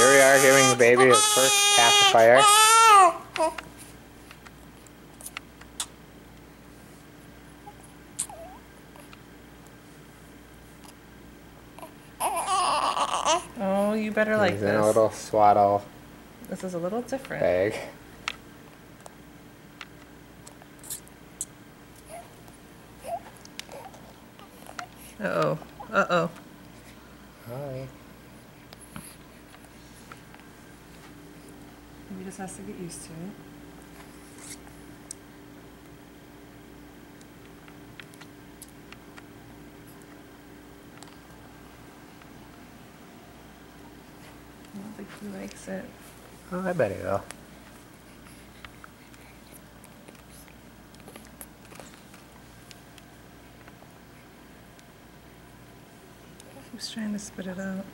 are giving the baby his first pacifier. Oh, you better like He's in a little swaddle This is a little different. bag. Uh-oh. Uh-oh. Hi. He just has to get used to it. I don't think he likes it. Oh, I bet he will. He's trying to spit it out.